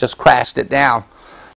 just crashed it down.